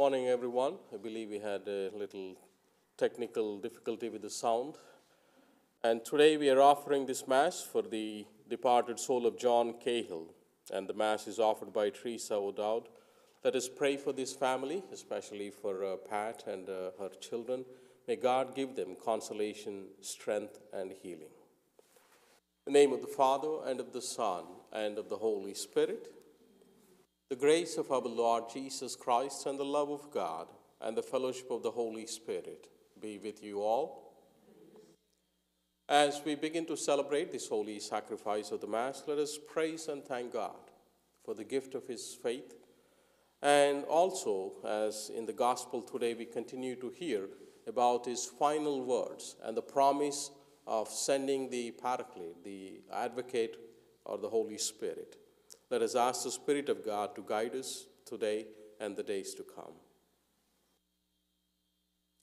Morning, everyone. I believe we had a little technical difficulty with the sound. And today we are offering this Mass for the departed soul of John Cahill. And the Mass is offered by Teresa O'Dowd. Let us pray for this family, especially for uh, Pat and uh, her children. May God give them consolation, strength, and healing. In the name of the Father, and of the Son, and of the Holy Spirit. The grace of our Lord Jesus Christ and the love of God and the fellowship of the Holy Spirit be with you all. As we begin to celebrate this holy sacrifice of the Mass, let us praise and thank God for the gift of His faith. And also, as in the Gospel today, we continue to hear about His final words and the promise of sending the Paraclete, the Advocate, or the Holy Spirit. Let us ask the Spirit of God to guide us today and the days to come.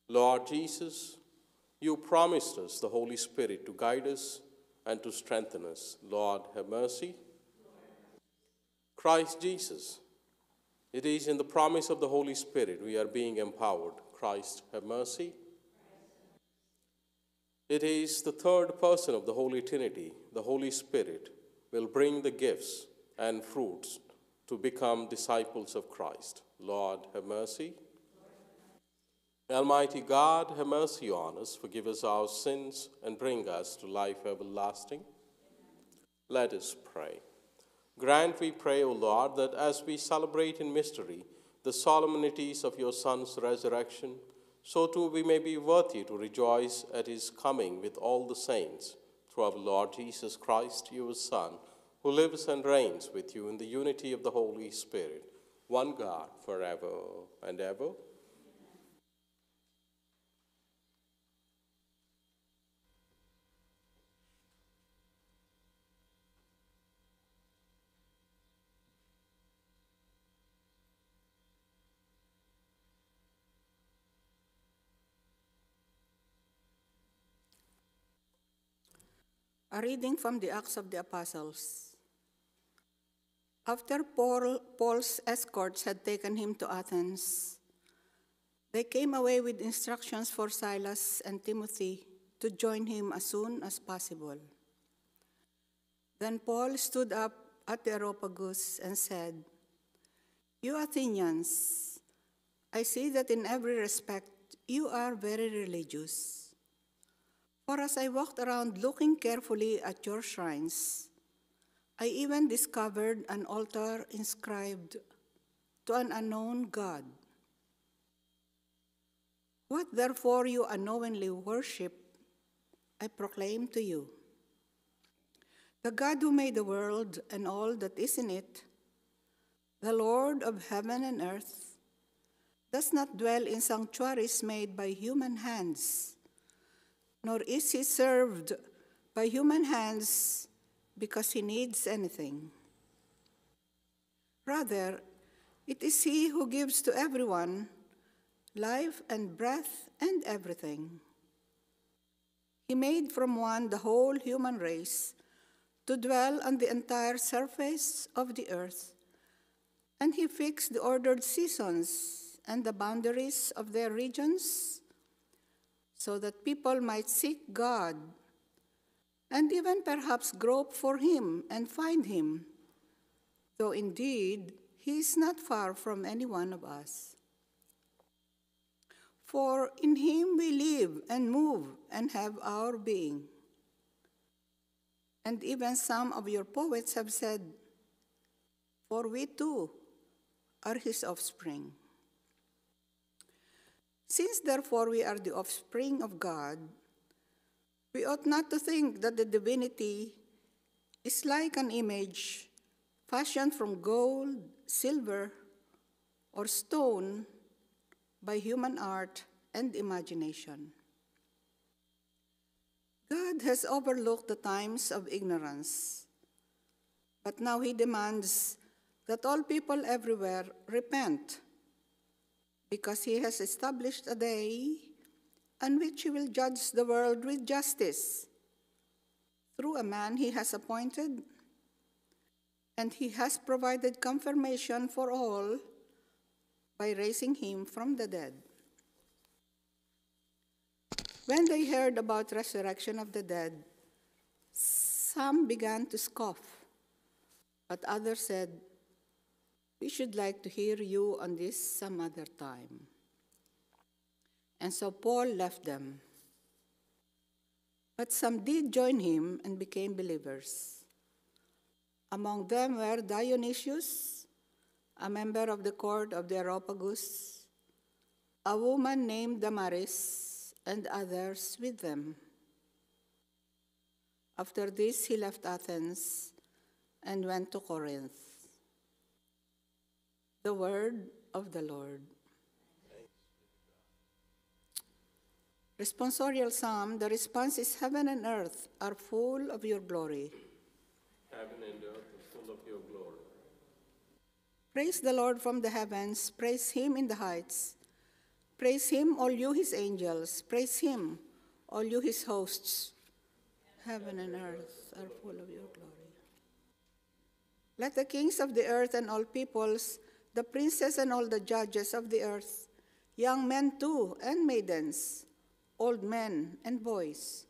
Lord Jesus, you promised us the Holy Spirit to guide us and to strengthen us. Lord, have mercy. Christ Jesus, it is in the promise of the Holy Spirit we are being empowered. Christ, have mercy. It is the third person of the Holy Trinity, the Holy Spirit, will bring the gifts and fruits to become disciples of Christ. Lord, have mercy. Almighty God, have mercy on us, forgive us our sins, and bring us to life everlasting. Let us pray. Grant, we pray, O Lord, that as we celebrate in mystery the solemnities of your Son's resurrection, so too we may be worthy to rejoice at his coming with all the saints, through our Lord Jesus Christ, your Son, who lives and reigns with you in the unity of the Holy Spirit, one God, forever and ever. A reading from the Acts of the Apostles. After Paul, Paul's escorts had taken him to Athens, they came away with instructions for Silas and Timothy to join him as soon as possible. Then Paul stood up at the Areopagus and said, You Athenians, I see that in every respect you are very religious. For as I walked around looking carefully at your shrines, I even discovered an altar inscribed to an unknown God. What therefore you unknowingly worship, I proclaim to you. The God who made the world and all that is in it, the Lord of heaven and earth, does not dwell in sanctuaries made by human hands nor is he served by human hands because he needs anything. Rather, it is he who gives to everyone life and breath and everything. He made from one the whole human race to dwell on the entire surface of the earth, and he fixed the ordered seasons and the boundaries of their regions so that people might seek God and even perhaps grope for him and find him, though indeed he is not far from any one of us. For in him we live and move and have our being. And even some of your poets have said, For we too are his offspring. Since therefore we are the offspring of God, we ought not to think that the divinity is like an image fashioned from gold, silver, or stone by human art and imagination. God has overlooked the times of ignorance, but now he demands that all people everywhere repent because he has established a day on which he will judge the world with justice through a man he has appointed, and he has provided confirmation for all by raising him from the dead. When they heard about resurrection of the dead, some began to scoff, but others said, we should like to hear you on this some other time. And so Paul left them. But some did join him and became believers. Among them were Dionysius, a member of the court of the Areopagus, a woman named Damaris, and others with them. After this, he left Athens and went to Corinth. The word of the Lord. Responsorial Psalm, the response is Heaven and earth are full of your glory. Heaven and earth are full of your glory. Praise the Lord from the heavens, praise him in the heights. Praise him, all you his angels, praise him, all you his hosts. Heaven and earth are full of your glory. Let the kings of the earth and all peoples, the princes and all the judges of the earth, young men too and maidens, old men and boys,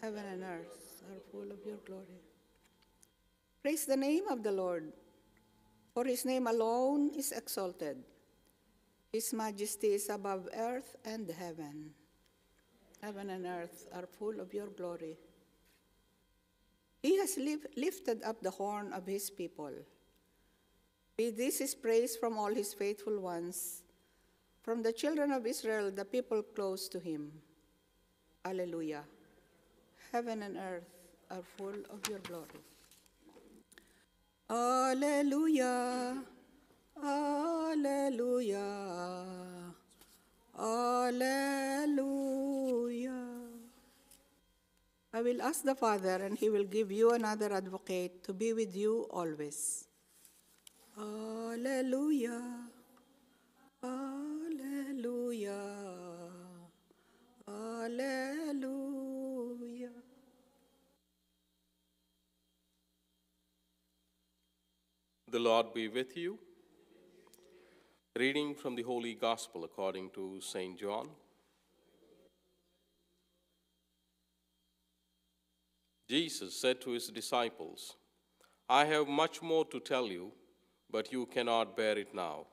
heaven and earth are full of your glory. Praise the name of the Lord, for his name alone is exalted. His majesty is above earth and heaven. Heaven and earth are full of your glory. He has lifted up the horn of his people. Be this his praise from all his faithful ones, from the children of Israel, the people close to him. Alleluia. Heaven and earth are full of your glory. Alleluia. Alleluia. Alleluia. I will ask the Father, and he will give you another advocate to be with you always. Alleluia. Alleluia. Hallelujah. Hallelujah. The Lord be with you. Reading from the Holy Gospel according to St. John. Jesus said to his disciples, I have much more to tell you, but you cannot bear it now.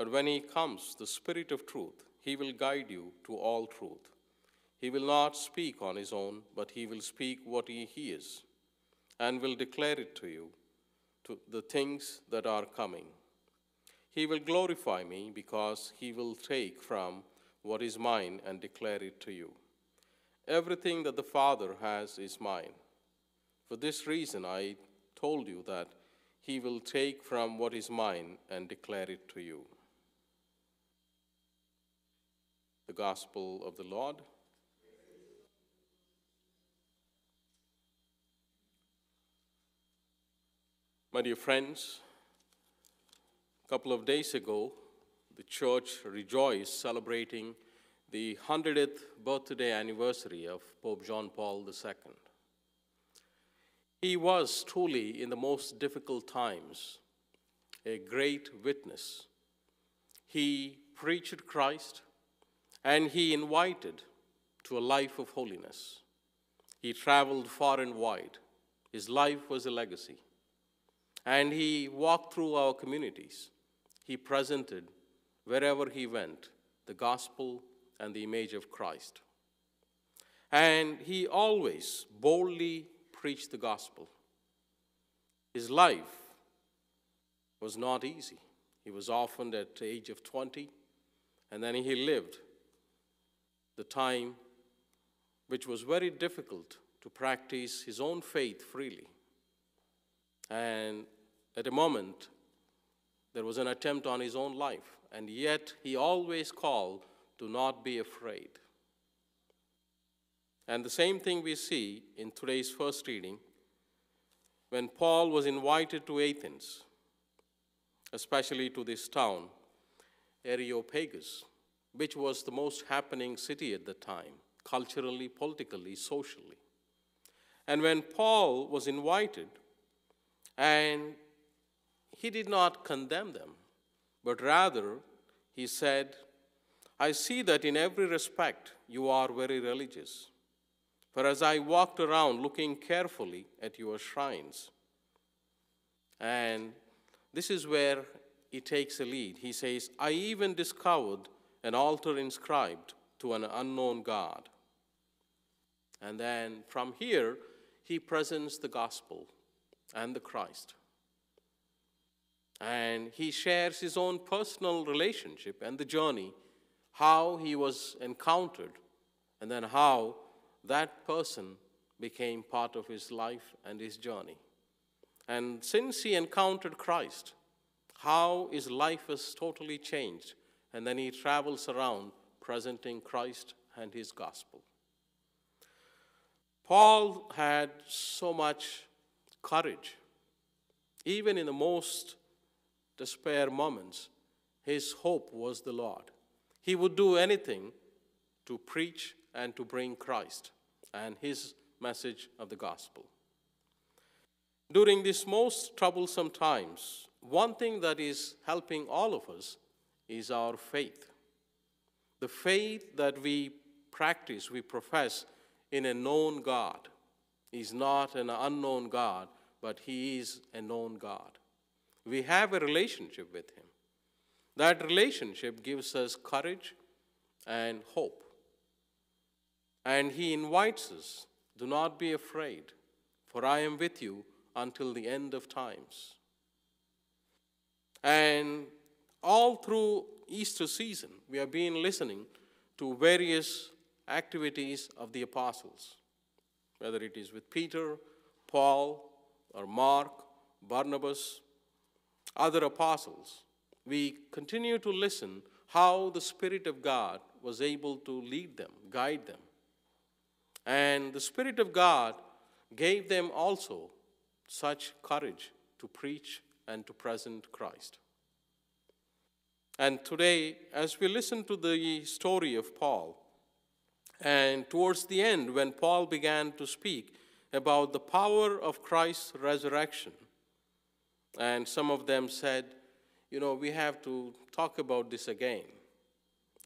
But when he comes, the Spirit of truth, he will guide you to all truth. He will not speak on his own, but he will speak what he hears, and will declare it to you, to the things that are coming. He will glorify me, because he will take from what is mine and declare it to you. Everything that the Father has is mine. For this reason, I told you that he will take from what is mine and declare it to you. The Gospel of the Lord. My dear friends, a couple of days ago, the church rejoiced celebrating the 100th birthday anniversary of Pope John Paul II. He was truly, in the most difficult times, a great witness. He preached Christ and he invited to a life of holiness. He traveled far and wide. His life was a legacy. And he walked through our communities. He presented, wherever he went, the gospel and the image of Christ. And he always boldly preached the gospel. His life was not easy. He was orphaned at the age of 20, and then he lived the time which was very difficult to practice his own faith freely. And at a moment, there was an attempt on his own life, and yet he always called, Do not be afraid. And the same thing we see in today's first reading when Paul was invited to Athens, especially to this town, Areopagus, which was the most happening city at the time, culturally, politically, socially. And when Paul was invited, and he did not condemn them, but rather he said, I see that in every respect you are very religious. For as I walked around looking carefully at your shrines, and this is where he takes a lead. He says, I even discovered an altar inscribed to an unknown God. And then from here, he presents the gospel and the Christ. And he shares his own personal relationship and the journey, how he was encountered, and then how that person became part of his life and his journey. And since he encountered Christ, how his life has totally changed. And then he travels around presenting Christ and his gospel. Paul had so much courage. Even in the most despair moments, his hope was the Lord. He would do anything to preach and to bring Christ and his message of the gospel. During these most troublesome times, one thing that is helping all of us is our faith. The faith that we practice, we profess in a known God. is not an unknown God, but He is a known God. We have a relationship with Him. That relationship gives us courage and hope. And He invites us do not be afraid, for I am with you until the end of times. And all through Easter season, we have been listening to various activities of the apostles, whether it is with Peter, Paul, or Mark, Barnabas, other apostles. We continue to listen how the Spirit of God was able to lead them, guide them. And the Spirit of God gave them also such courage to preach and to present Christ. And today, as we listen to the story of Paul, and towards the end, when Paul began to speak about the power of Christ's resurrection, And some of them said, you know, we have to talk about this again.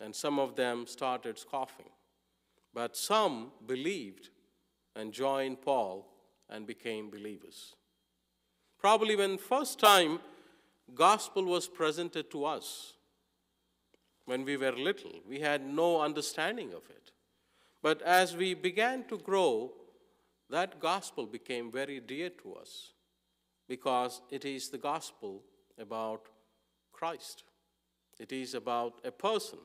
And some of them started scoffing. But some believed and joined Paul and became believers. Probably when first time gospel was presented to us, when we were little, we had no understanding of it. But as we began to grow, that gospel became very dear to us because it is the gospel about Christ. It is about a person.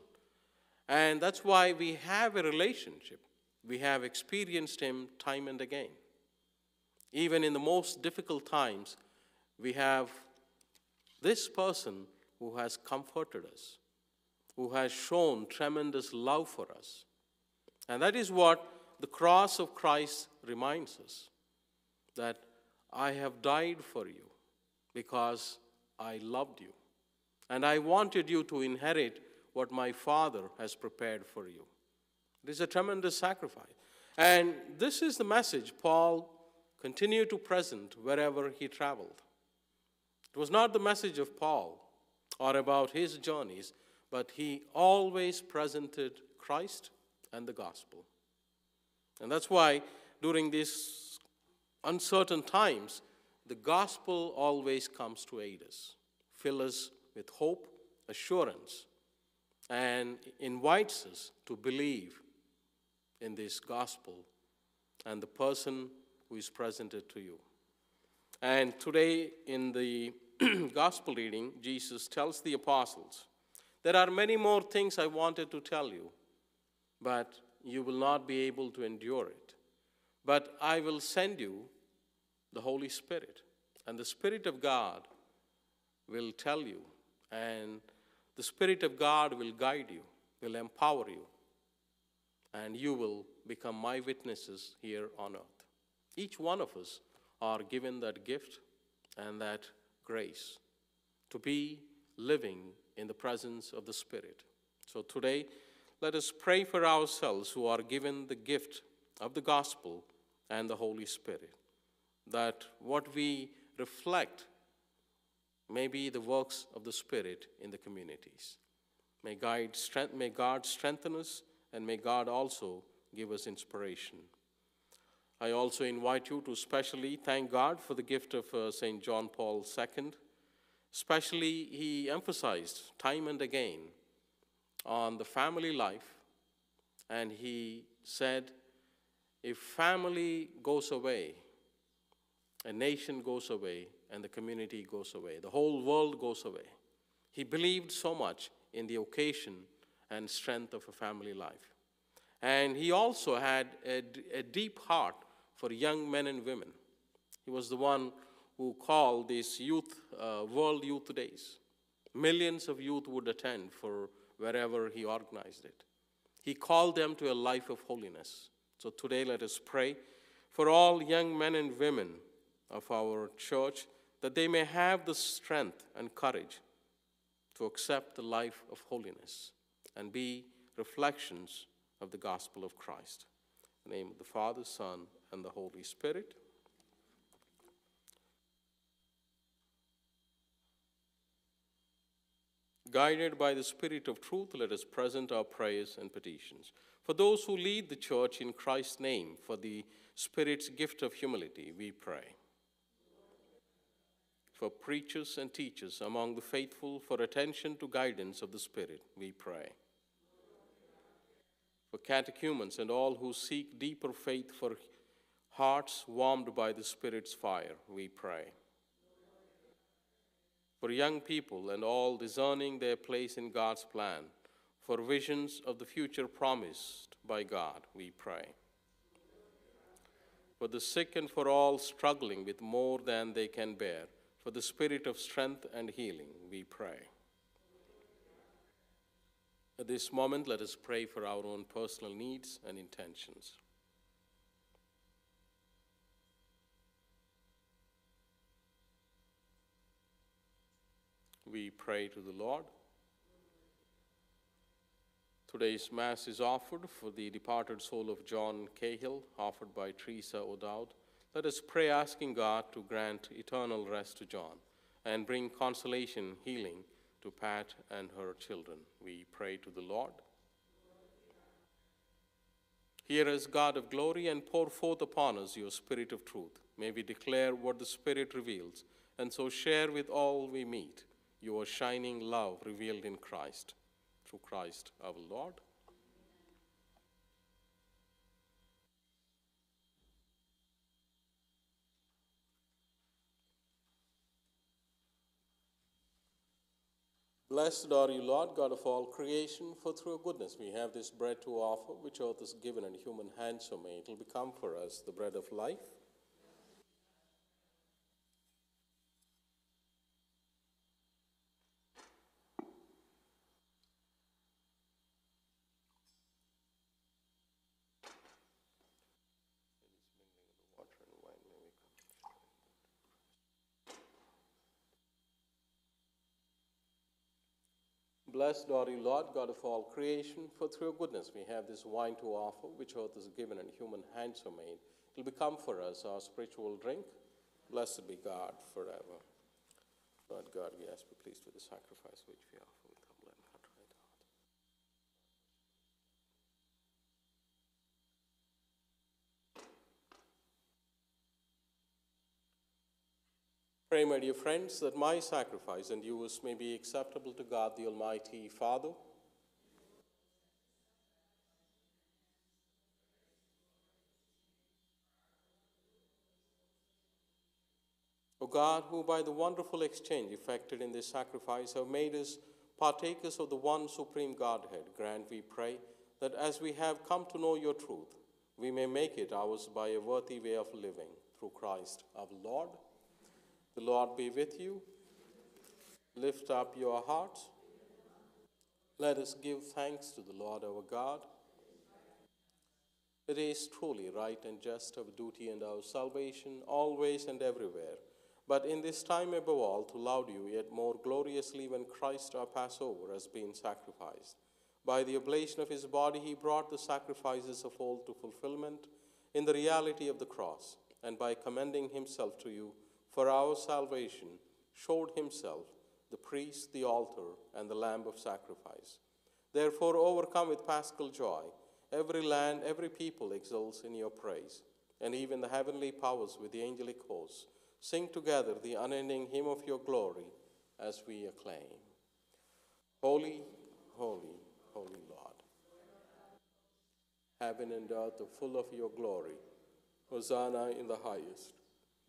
And that's why we have a relationship. We have experienced Him time and again. Even in the most difficult times, we have this person who has comforted us, who has shown tremendous love for us. And that is what the cross of Christ reminds us that I have died for you because I loved you. And I wanted you to inherit what my Father has prepared for you. It is a tremendous sacrifice. And this is the message Paul continued to present wherever he traveled. It was not the message of Paul or about his journeys, but he always presented Christ and the gospel. And that's why during these uncertain times, the gospel always comes to aid us, fill us with hope, assurance, and invites us to believe in this gospel and the person who is presented to you. And today, in the gospel reading, Jesus tells the apostles, There are many more things I wanted to tell you, but you will not be able to endure it. But I will send you the Holy Spirit, and the Spirit of God will tell you, and the Spirit of God will guide you, will empower you, and you will become my witnesses here on earth. Each one of us are given that gift and that grace to be living in the presence of the Spirit. So today, let us pray for ourselves who are given the gift of the gospel and the Holy Spirit, that what we reflect may be the works of the Spirit in the communities. May strength, may God strengthen us, and may God also give us inspiration. I also invite you to specially thank God for the gift of uh, St. John Paul II. Especially, he emphasized time and again on the family life, and he said, if family goes away, a nation goes away, and the community goes away, the whole world goes away. He believed so much in the occasion and strength of a family life. And he also had a, a deep heart for young men and women. He was the one who called these youth, uh, World Youth Days. Millions of youth would attend for wherever he organized it. He called them to a life of holiness. So today let us pray for all young men and women of our church that they may have the strength and courage to accept the life of holiness and be reflections of the gospel of Christ. In the name of the Father, Son, and the Holy Spirit. Guided by the Spirit of truth, let us present our prayers and petitions. For those who lead the church in Christ's name, for the Spirit's gift of humility, we pray. For preachers and teachers among the faithful, for attention to guidance of the Spirit, we pray. For catechumens and all who seek deeper faith for hearts warmed by the Spirit's fire, we pray. For young people and all discerning their place in God's plan, for visions of the future promised by God, we pray. For the sick and for all struggling with more than they can bear, for the spirit of strength and healing, we pray. At this moment, let us pray for our own personal needs and intentions. We pray to the Lord. Today's Mass is offered for the departed soul of John Cahill, offered by Teresa O'Dowd. Let us pray asking God to grant eternal rest to John and bring consolation, healing to Pat and her children. We pray to the Lord. Hear us, God of glory, and pour forth upon us your Spirit of truth. May we declare what the Spirit reveals, and so share with all we meet your shining love revealed in Christ. Through Christ our Lord. Blessed are you, Lord, God of all creation, for through your goodness we have this bread to offer, which earth is given and human hands so made. It will become for us the bread of life. Blessed are you, Lord, God of all creation, for through your goodness we have this wine to offer, which earth is given and human hands are made. It will become for us our spiritual drink. Blessed be God forever. Lord God, we ask, be pleased with the sacrifice which we offer with humble and contrite heart. Pray, my dear friends, that my sacrifice and yours may be acceptable to God the Almighty Father. O God, who by the wonderful exchange effected in this sacrifice have made us partakers of the one supreme Godhead, grant, we pray, that as we have come to know your truth, we may make it ours by a worthy way of living through Christ our Lord. The Lord be with you. Lift up your hearts. Let us give thanks to the Lord our God. It is truly right and just our duty and our salvation, always and everywhere. But in this time above all, to laud you yet more gloriously when Christ our Passover has been sacrificed. By the oblation of his body, he brought the sacrifices of old to fulfillment in the reality of the cross, and by commending himself to you for our salvation, showed himself the priest, the altar, and the lamb of sacrifice. Therefore, overcome with paschal joy, every land, every people exults in your praise, and even the heavenly powers with the angelic hosts sing together the unending hymn of your glory as we acclaim Holy, holy, holy Lord. Heaven and earth are full of your glory. Hosanna in the highest.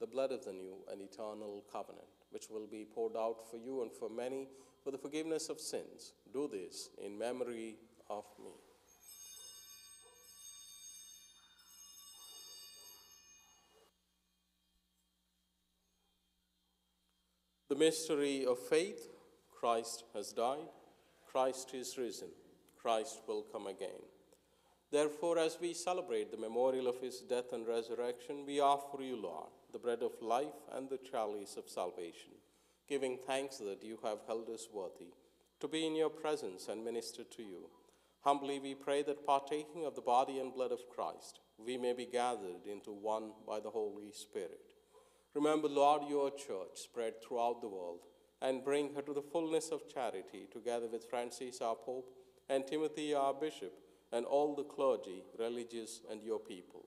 the blood of the new and eternal covenant, which will be poured out for you and for many for the forgiveness of sins. Do this in memory of me. The mystery of faith Christ has died, Christ is risen, Christ will come again. Therefore, as we celebrate the memorial of his death and resurrection, we offer you, Lord, the bread of life and the chalice of salvation, giving thanks that you have held us worthy to be in your presence and minister to you. Humbly we pray that partaking of the body and blood of Christ, we may be gathered into one by the Holy Spirit. Remember, Lord, your church spread throughout the world, and bring her to the fullness of charity, together with Francis, our Pope, and Timothy, our Bishop, and all the clergy, religious, and your people.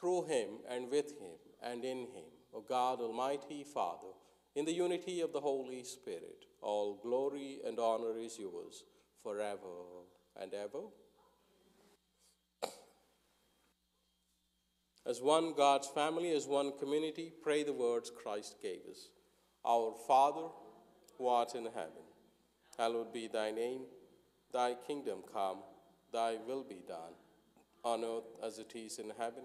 Through him, and with him, and in him, O God, Almighty Father, in the unity of the Holy Spirit, all glory and honor is yours forever and ever. As one God's family, as one community, pray the words Christ gave us. Our Father, who art in heaven, hallowed be thy name. Thy kingdom come, thy will be done, on earth as it is in heaven.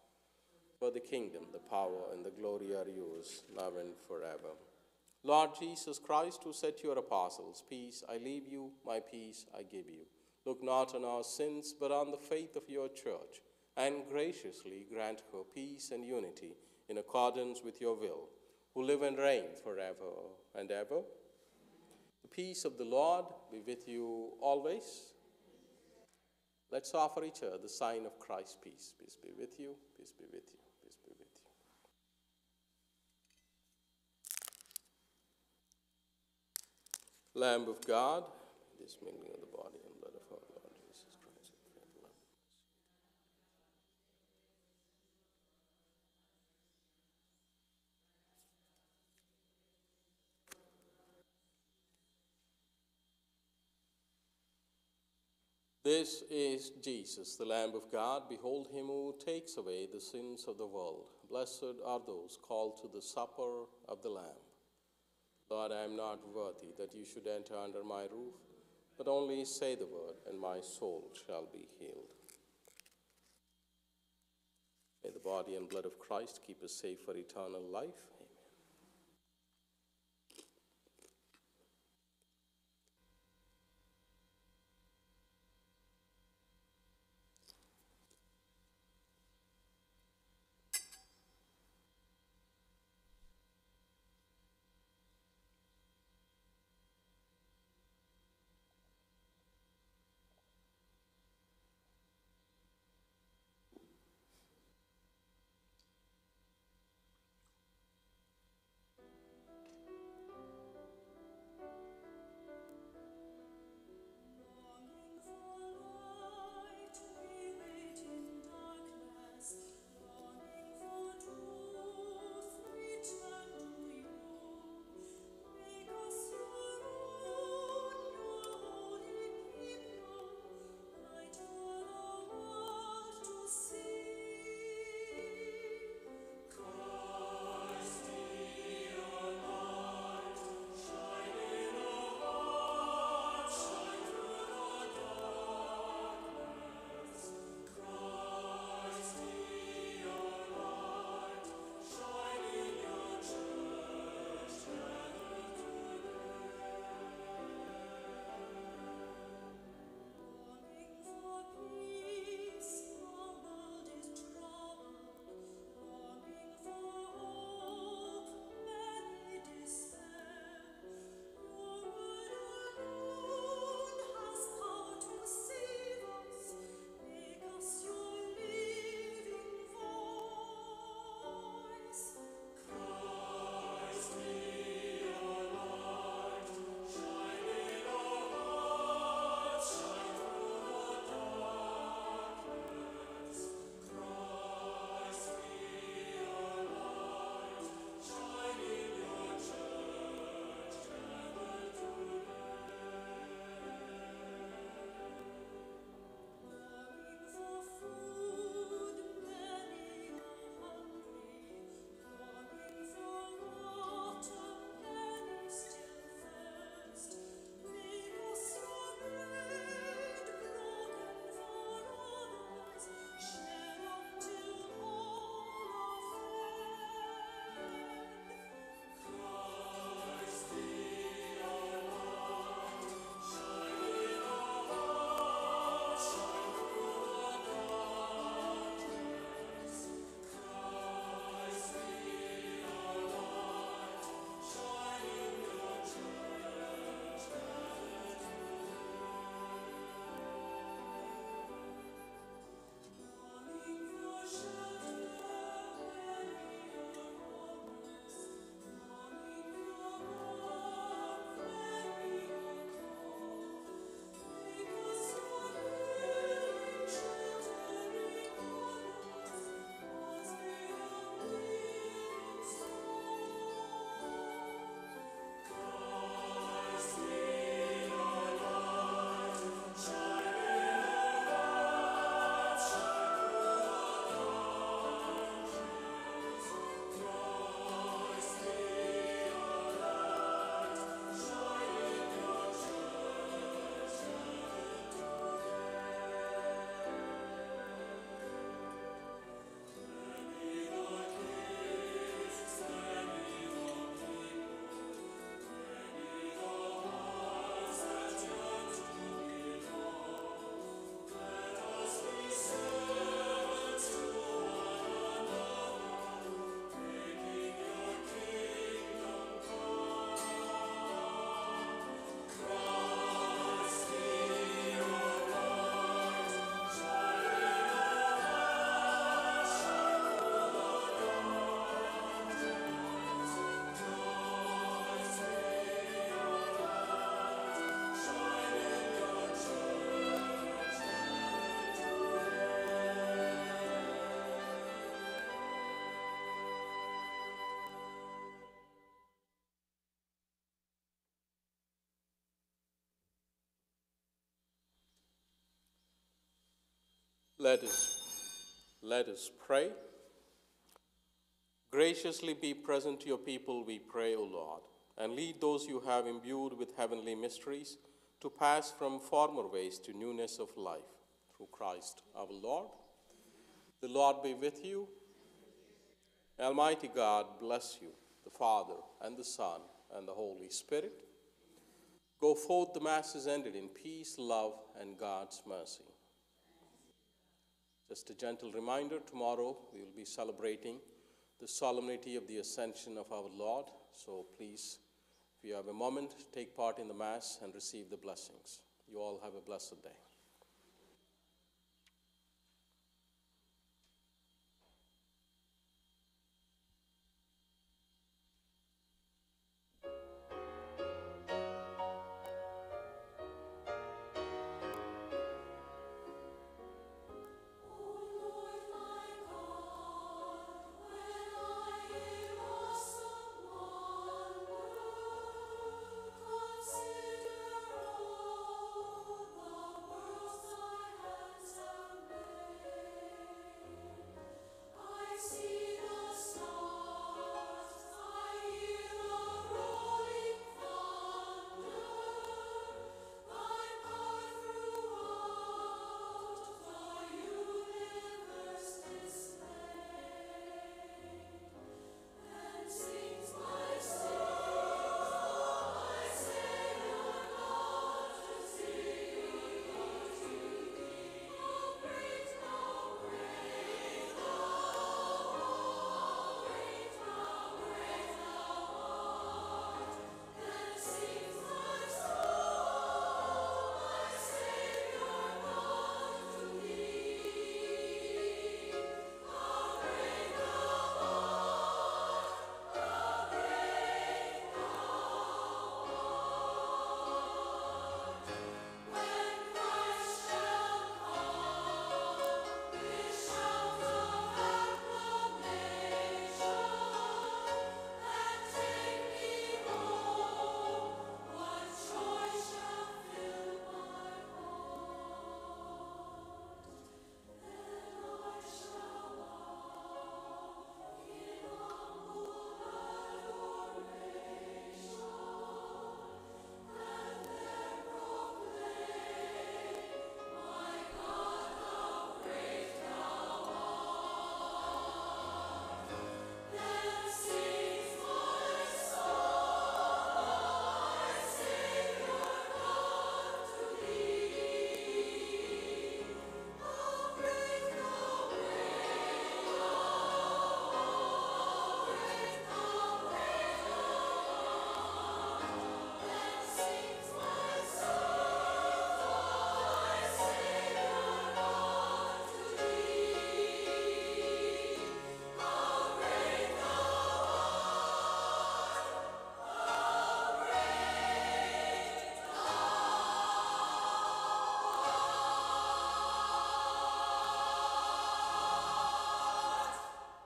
For the kingdom, the power, and the glory are yours, now and forever. Lord Jesus Christ, who said to your apostles, Peace I leave you, my peace I give you. Look not on our sins, but on the faith of your church, and graciously grant her peace and unity in accordance with your will, who live and reign forever and ever. The peace of the Lord be with you always. Let's offer each other the sign of Christ's peace. Peace be with you, peace be with you, peace be with you. Lamb of God, this mingling of the body and blood of our Lord Jesus Christ. This is Jesus, the Lamb of God. Behold him who takes away the sins of the world. Blessed are those called to the supper of the Lamb. Lord, I am not worthy that you should enter under my roof, but only say the word, and my soul shall be healed. May the body and blood of Christ keep us safe for eternal life. Let us, let us pray. Graciously be present to your people, we pray, O Lord, and lead those you have imbued with heavenly mysteries to pass from former ways to newness of life. Through Christ our Lord. The Lord be with you. Almighty God bless you, the Father, and the Son, and the Holy Spirit. Go forth, the Mass is ended in peace, love, and God's mercy. Just a gentle reminder tomorrow we will be celebrating the solemnity of the ascension of our Lord. So please, if you have a moment, take part in the Mass and receive the blessings. You all have a blessed day.